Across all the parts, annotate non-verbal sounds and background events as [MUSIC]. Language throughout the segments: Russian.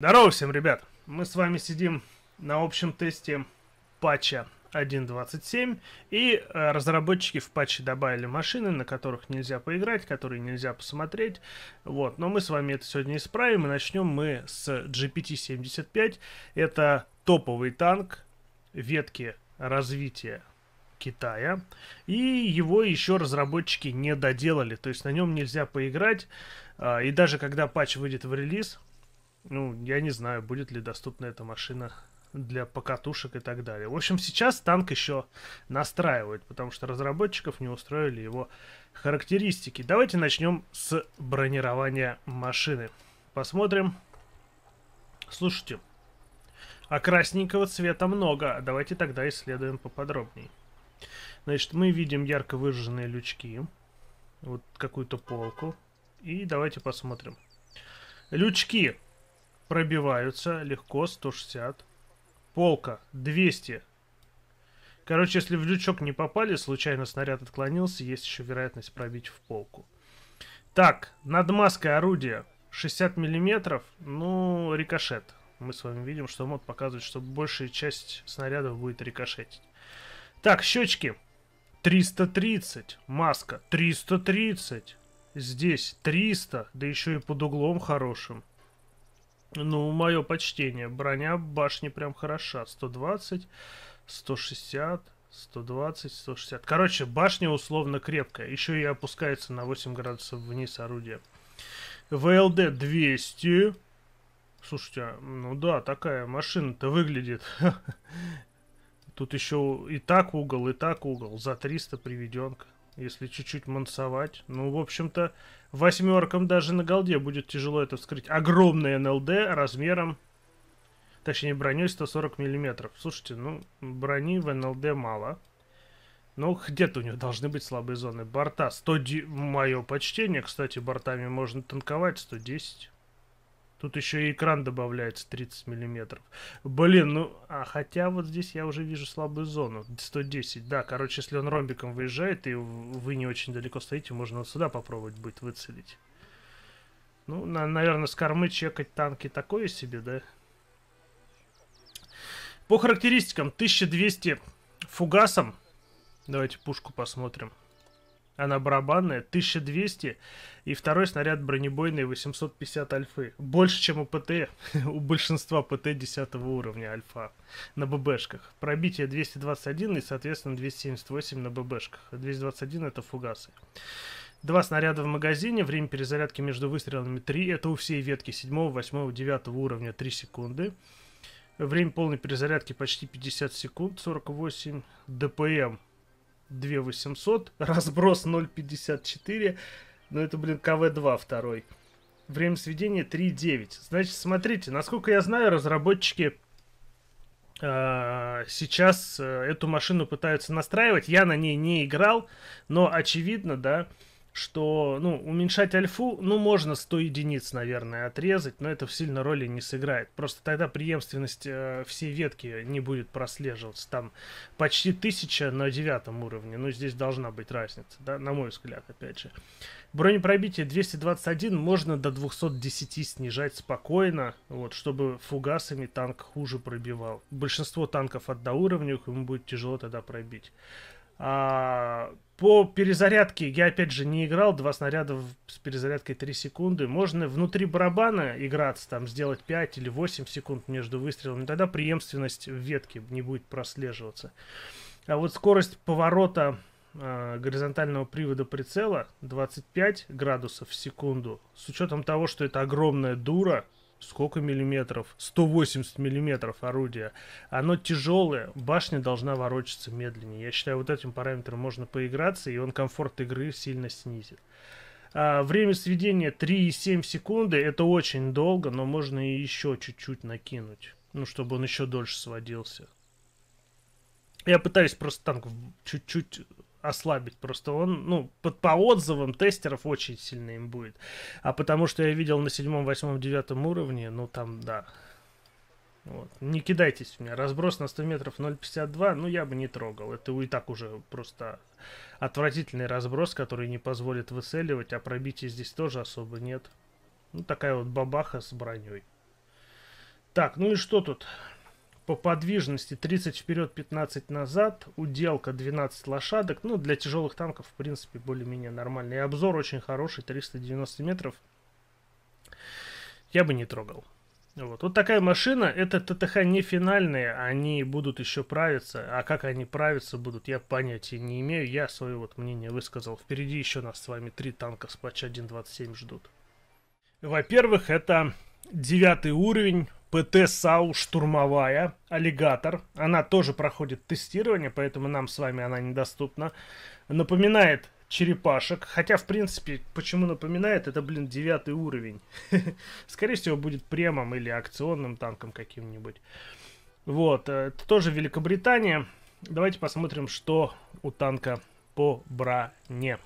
Здорово всем, ребят! Мы с вами сидим на общем тесте патча 1.27 и э, разработчики в патче добавили машины, на которых нельзя поиграть, которые нельзя посмотреть. Вот, но мы с вами это сегодня исправим и начнем мы с GPT-75. Это топовый танк ветки развития Китая. И его еще разработчики не доделали, то есть на нем нельзя поиграть. Э, и даже когда патч выйдет в релиз, ну, я не знаю, будет ли доступна эта машина для покатушек и так далее. В общем, сейчас танк еще настраивают, потому что разработчиков не устроили его характеристики. Давайте начнем с бронирования машины. Посмотрим. Слушайте, а красненького цвета много. Давайте тогда исследуем поподробнее. Значит, мы видим ярко выраженные лючки. Вот какую-то полку. И давайте посмотрим. Лючки пробиваются легко, 160. Полка, 200. Короче, если в лючок не попали, случайно снаряд отклонился, есть еще вероятность пробить в полку. Так, над маской орудия 60 миллиметров, ну, рикошет. Мы с вами видим, что мод показывает, что большая часть снарядов будет рикошетить. Так, щечки. 330. Маска. 330. Здесь 300. Да еще и под углом хорошим. Ну, мое почтение. Броня башни прям хороша. 120, 160, 120, 160. Короче, башня условно крепкая. Еще и опускается на 8 градусов вниз орудие. ВЛД 200. Слушайте, а, ну да, такая машина-то выглядит. [LAUGHS] Тут еще и так угол, и так угол. За 300 приведенка если чуть-чуть мансовать. Ну, в общем-то, восьмеркам даже на голде будет тяжело это вскрыть. Огромный НЛД размером, точнее, броней 140 миллиметров. Слушайте, ну, брони в НЛД мало. Но где-то у него должны быть слабые зоны. Борта 100... Мое почтение, кстати, бортами можно танковать 110. Тут еще и экран добавляется 30 миллиметров. Блин, ну, а хотя вот здесь я уже вижу слабую зону. 110, да. Короче, если он ромбиком выезжает, и вы не очень далеко стоите, можно вот сюда попробовать будет выцелить. Ну, на, наверное, с кормы чекать танки такое себе, да? По характеристикам, 1200 фугасом. Давайте пушку посмотрим. Она барабанная, 1200. И второй снаряд бронебойный 850 альфы. Больше, чем у ПТ. [LAUGHS] у большинства ПТ 10 уровня альфа на ББшках. Пробитие 221 и, соответственно, 278 на ББшках. 221 это фугасы. Два снаряда в магазине, время перезарядки между выстрелами 3, это у всей ветки 7, 8, 9 уровня 3 секунды. Время полной перезарядки почти 50 секунд, 48. ДПМ 2800, [LAUGHS] разброс 0.54, ну это, блин, КВ-2 второй. Время сведения 3.9. Значит, смотрите, насколько я знаю, разработчики э, сейчас э, эту машину пытаются настраивать. Я на ней не играл, но очевидно, да, что, ну, уменьшать альфу, ну, можно 100 единиц, наверное, отрезать, но это в сильно роли не сыграет. Просто тогда преемственность э, всей ветки не будет прослеживаться. Там почти 1000 на девятом уровне, ну, здесь должна быть разница, да, на мой взгляд, опять же. Бронепробитие 221 можно до 210 снижать спокойно, вот, чтобы фугасами танк хуже пробивал. Большинство танков одноуровневых, ему будет тяжело тогда пробить. А, по перезарядке я опять же не играл, два снаряда с перезарядкой 3 секунды. Можно внутри барабана играться, там сделать 5 или 8 секунд между выстрелами, тогда преемственность в ветке не будет прослеживаться. А вот скорость поворота э, горизонтального привода прицела 25 градусов в секунду. С учетом того, что это огромная дура, сколько миллиметров? 180 миллиметров орудия. Оно тяжелое, башня должна ворочаться медленнее. Я считаю, вот этим параметром можно поиграться, и он комфорт игры сильно снизит. А, время сведения 3,7 секунды, это очень долго, но можно и еще чуть-чуть накинуть, ну, чтобы он еще дольше сводился. Я пытаюсь просто танк чуть-чуть ослабить. Просто он, ну, под, по отзывам тестеров очень сильно им будет. А потому что я видел на седьмом, восьмом, девятом уровне, ну там, да. Вот. Не кидайтесь у меня. Разброс на 100 метров 0.52, ну я бы не трогал. Это и так уже просто отвратительный разброс, который не позволит выцеливать, а пробития здесь тоже особо нет. Ну такая вот бабаха с броней. Так, ну и что тут? По подвижности 30 вперед, 15 назад. Уделка 12 лошадок. Ну, для тяжелых танков, в принципе, более-менее нормальный. И обзор очень хороший, 390 метров. Я бы не трогал. Вот. вот такая машина, это ТТХ не финальные, они будут еще правиться, а как они правиться будут, я понятия не имею, я свое вот мнение высказал. Впереди еще нас с вами три танка с патча 1.27 ждут. Во-первых, это девятый уровень, ПТ САУ штурмовая, аллигатор. Она тоже проходит тестирование, поэтому нам с вами она недоступна. Напоминает черепашек. Хотя, в принципе, почему напоминает, это, блин, девятый уровень. [LAUGHS] Скорее всего, будет премом или акционным танком каким-нибудь. Вот, э, это тоже Великобритания. Давайте посмотрим, что у танка по броне.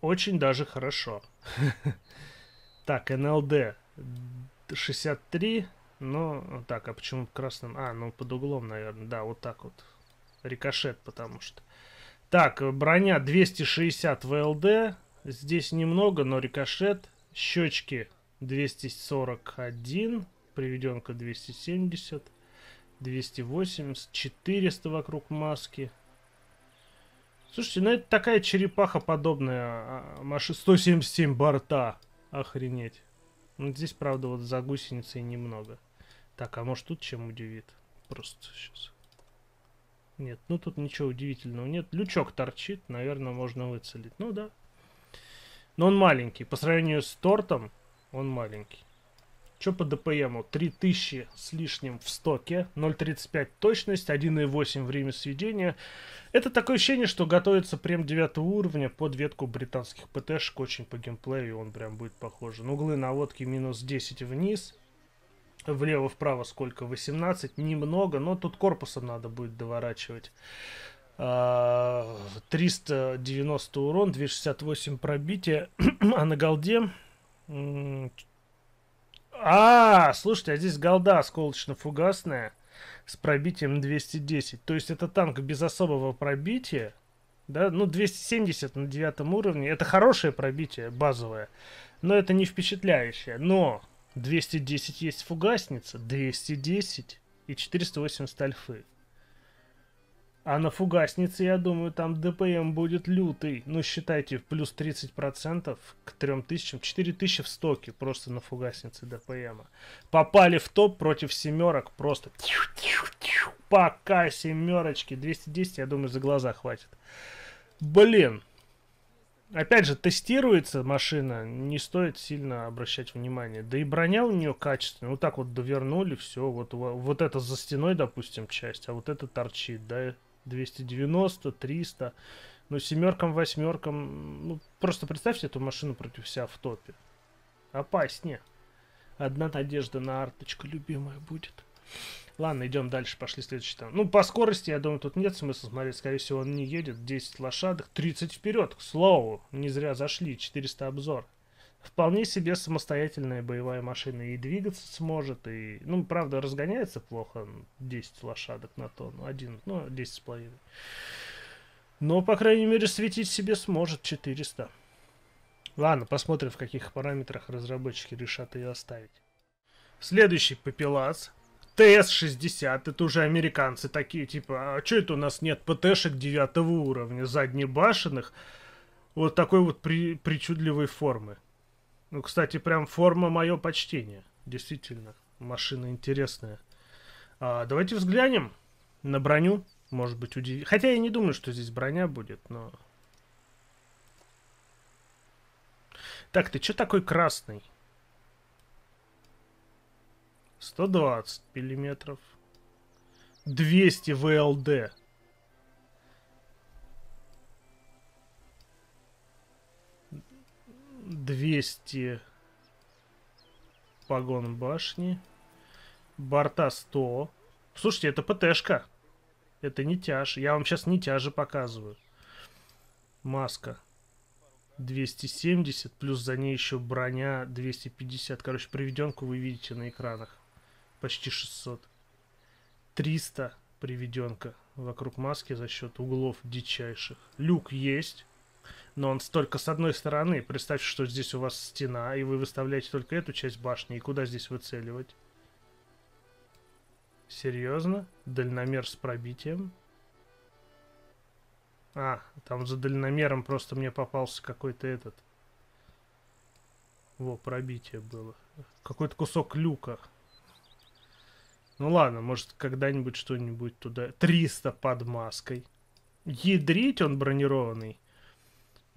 Очень даже хорошо. [LAUGHS] Так, НЛД 63. Ну, так, а почему красным? А, ну под углом, наверное. Да, вот так вот. Рикошет, потому что. Так, броня 260 ВЛД. Здесь немного, но рикошет. Щечки 241. Приведенка 270. 280. 400 вокруг маски. Слушайте, ну это такая черепаха подобная. А, машина 177 борта. Охренеть. Ну, здесь, правда, вот за гусеницей немного. Так, а может тут чем удивит? Просто сейчас. Нет, ну тут ничего удивительного нет. Лючок торчит, наверное, можно выцелить. Ну да. Но он маленький. По сравнению с тортом, он маленький. Что по ДПМу? 3000 с лишним в стоке, 0.35 точность, 1.8 время сведения. Это такое ощущение, что готовится прям 9 уровня под ветку британских ПТшек, очень по геймплею он прям будет похож. Углы наводки минус 10 вниз, Влево-вправо сколько? 18. Немного, но тут корпусом надо будет доворачивать. 390 а, урон, 268 пробития. [CLEARS THROAT] а на голде... А, слушайте, а здесь голда осколочно-фугасная с пробитием 210. То есть это танк без особого пробития. Да, ну 270 на девятом уровне. Это хорошее пробитие, базовое. Но это не впечатляющее. Но 210 есть фугасница, 210 и 480 альфы. А на фугаснице, я думаю, там ДПМ будет лютый. Ну, считайте, плюс 30% к 3000. 4000 в стоке просто на фугаснице ДПМа. Попали в топ против семерок просто. Пока семерочки. 210, я думаю, за глаза хватит. Блин, Опять же, тестируется машина, не стоит сильно обращать внимание. Да и броня у нее качественная. Вот так вот довернули, все. Вот, вот это за стеной, допустим, часть, а вот это торчит, да, 290, 300. Ну, семеркам, восьмеркам, ну, просто представьте эту машину против себя в топе. Опаснее. Одна надежда на арточку любимая будет. Ладно, идем дальше, пошли следующий там. Ну, по скорости, я думаю, тут нет смысла смотреть. Скорее всего, он не едет. 10 лошадок, 30 вперед, к слову. Не зря зашли, 400 обзор. Вполне себе самостоятельная боевая машина. И двигаться сможет, и... Ну, правда, разгоняется плохо. 10 лошадок на тонну. Один, ну, 10 с половиной. Но, по крайней мере, светить себе сможет 400. Ладно, посмотрим, в каких параметрах разработчики решат ее оставить. Следующий папилац. ТС-60, это уже американцы такие, типа, а что это у нас нет ПТшек девятого уровня, заднебашенных, вот такой вот при, причудливой формы. Ну, кстати, прям форма мое почтение, действительно, машина интересная. А, давайте взглянем на броню, может быть, удивить. Хотя я не думаю, что здесь броня будет, но... Так, ты что такой красный? 120 миллиметров. 200 ВЛД. Двести погон башни. Борта 100. Слушайте, это ПТшка. Это не тяж. Я вам сейчас не тяжи показываю. Маска. 270, плюс за ней еще броня 250. Короче, приведенку вы видите на экранах почти 600. 300 приведенка вокруг маски за счет углов дичайших. Люк есть. Но он только с одной стороны. Представьте, что здесь у вас стена, и вы выставляете только эту часть башни. И куда здесь выцеливать? Серьезно? Дальномер с пробитием? А, там за дальномером просто мне попался какой-то этот. Во, пробитие было. Какой-то кусок люка. Ну ладно, может когда-нибудь что-нибудь туда... 300 под маской. Ядрить он бронированный.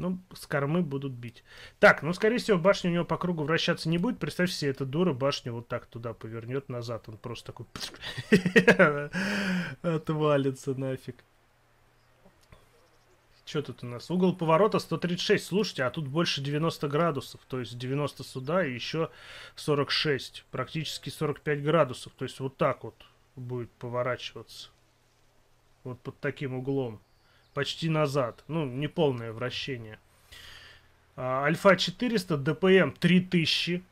Ну, с кормы будут бить. Так, ну, скорее всего, башня у него по кругу вращаться не будет. Представьте себе, эта дура башню вот так туда повернет назад. Он просто такой... [LAUGHS] Отвалится нафиг. Что тут у нас? Угол поворота 136. Слушайте, а тут больше 90 градусов. То есть 90 сюда и еще 46. Практически 45 градусов. То есть вот так вот будет поворачиваться. Вот под таким углом почти назад. Ну, не полное вращение. А, Альфа 400, ДПМ 3000.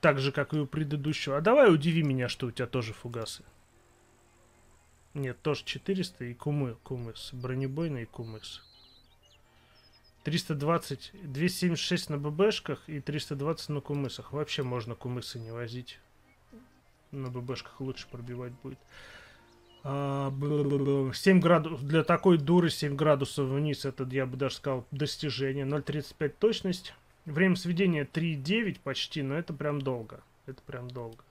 Так же, как и у предыдущего. А давай удиви меня, что у тебя тоже фугасы. Нет, тоже 400 и кумы, кумыс. Бронебойный кумыс. 320, 276 на ББшках и 320 на кумысах. Вообще можно кумысы не возить. На ББшках лучше пробивать будет. 7 а, градусов, для такой дуры 7 градусов вниз, это, я бы даже сказал, достижение. 0.35 точность. Время сведения 3.9 почти, но это прям долго. Это прям долго.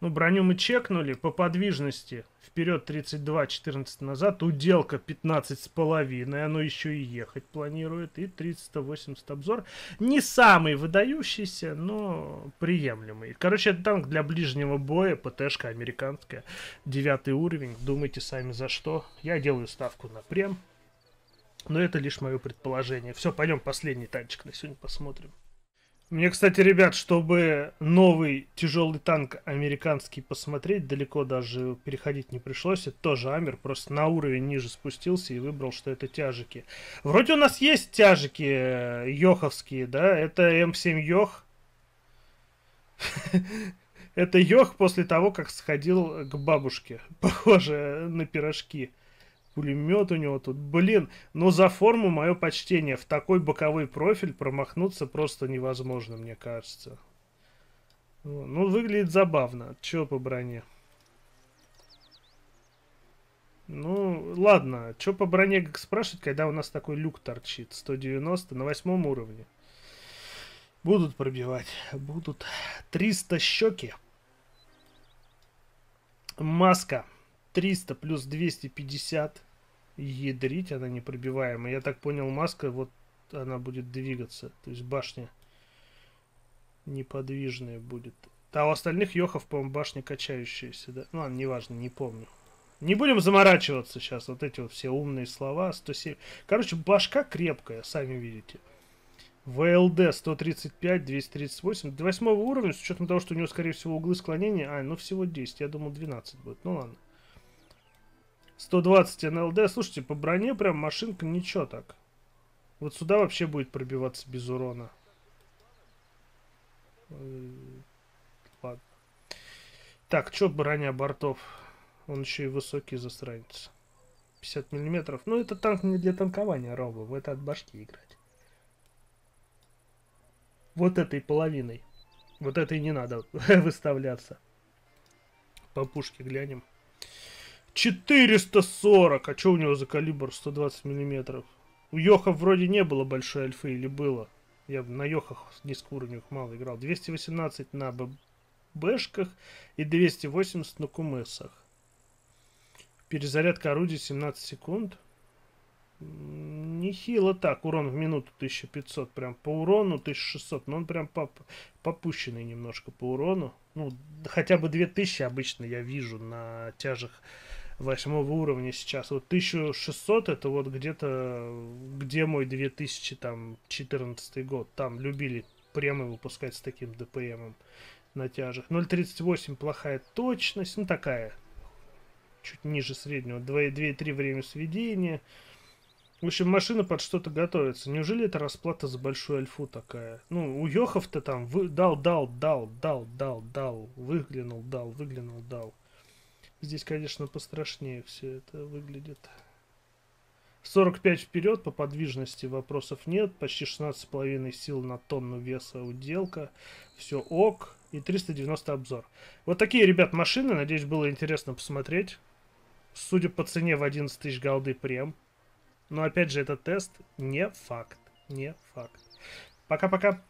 Ну, броню мы чекнули по подвижности. Вперед 32, 14 назад. Уделка 15 с половиной. Оно еще и ехать планирует. И 380 обзор. Не самый выдающийся, но приемлемый. Короче, это танк для ближнего боя. ПТшка американская. Девятый уровень. Думайте сами за что. Я делаю ставку на прем. Но это лишь мое предположение. Все, пойдем последний танчик на сегодня посмотрим. Мне, кстати, ребят, чтобы новый тяжелый танк американский посмотреть, далеко даже переходить не пришлось. Это тоже Амер, просто на уровень ниже спустился и выбрал, что это тяжики. Вроде у нас есть тяжики э, йоховские, да? Это М7 Йох. [LAUGHS] Это Йох после того, как сходил к бабушке. [LAUGHS] Похоже на пирожки пулемет у него тут. Блин, ну за форму мое почтение. В такой боковой профиль промахнуться просто невозможно, мне кажется. Ну, выглядит забавно. Чё по броне? Ну, ладно. Чё по броне, как спрашивать, когда у нас такой люк торчит? 190 на восьмом уровне. Будут пробивать. Будут. 300 щеки. Маска. 300 плюс 250 ядрить, она непробиваемая. Я так понял, маска, вот она будет двигаться. То есть башня неподвижная будет. А у остальных йохов, по-моему, башня качающаяся, да? Ну, ладно, неважно, не помню. Не будем заморачиваться сейчас, вот эти вот все умные слова. 107. Короче, башка крепкая, сами видите. ВЛД 135, 238. До 8 уровня, с учетом того, что у него, скорее всего, углы склонения... А, ну всего 10, я думал 12 будет. Ну ладно. 120 НЛД. Слушайте, по броне прям машинка ничего так. Вот сюда вообще будет пробиваться без урона. Э, ладно. Так, что броня бортов? Он еще и высокий засранец. 50 миллиметров. Ну, это танк не для танкования, Роба. В это от башки играть. Вот этой половиной. Вот этой не надо [LAUGHS] выставляться. По пушке глянем. 440! А что у него за калибр 120 миллиметров? У Йоха вроде не было большой альфы или было? Я на Йохах низкоуровневых мало играл. 218 на ББшках и 280 на кумесах. Перезарядка орудия 17 секунд. Нехило так. Урон в минуту 1500. Прям по урону 1600. Но он прям поп попущенный немножко по урону. Ну, хотя бы 2000 обычно я вижу на тяжах восьмого уровня сейчас. Вот 1600 это вот где-то, где мой 2000 там 14 год. Там любили премы выпускать с таким ДПМом на тяжах. 0.38 плохая точность, ну такая, чуть ниже среднего. 2,3 время сведения. В общем, машина под что-то готовится. Неужели это расплата за большую альфу такая? Ну, у Йохов-то там вы, дал, дал, дал, дал, дал, дал, выглянул, дал, выглянул, дал. Здесь, конечно, пострашнее все это выглядит. 45 вперед, по подвижности вопросов нет. Почти 16,5 сил на тонну веса уделка. Все ок. И 390 обзор. Вот такие, ребят, машины. Надеюсь, было интересно посмотреть. Судя по цене в 11 тысяч голды прем. Но опять же, это тест не факт. Не факт. Пока-пока.